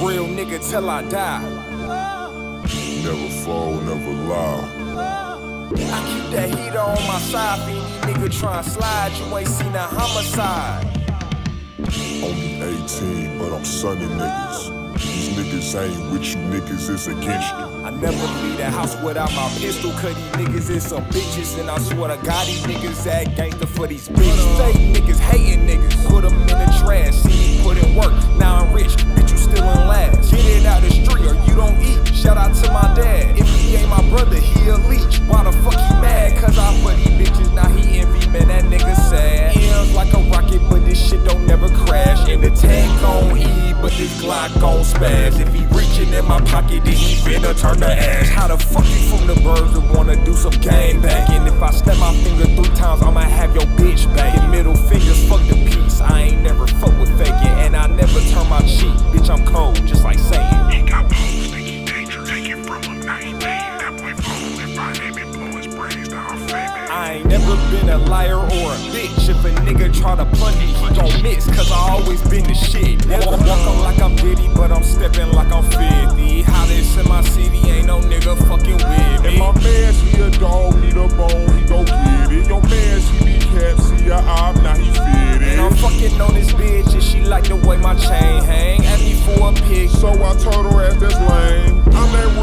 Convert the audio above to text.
Real nigga till I die. Never fall, never lie. I keep that heater on my side any nigga tryna slide. You ain't seen a homicide. Only 18, but I'm sunning niggas. These niggas ain't with you, niggas is against you. I never leave the house without my pistol, cause these niggas is some bitches. And I swear to God, these niggas act gangster for these bitches. Fake niggas hating niggas, put them in the trash. See in my pocket, then he finna turn to ash. How the fuck you from the birds that wanna do some game back? And if I snap my finger three times, I'ma have your bitch back. And middle fingers, fuck the peace. I ain't never fuck with faking, and I never turn my cheek. Bitch, I'm cold, just like saying. He got balls, think he dangerous. Take it from him, now he dead. That boy phone and find him and blow his brains down famous. I ain't never been a liar or a bitch. If a nigga try to plunge me, he gon' miss. Cause I always been the shit. Never walking like way my chain hang. Ask me for a pic, so I told her ass that's lame. I'm that